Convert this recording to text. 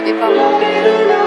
Bipão.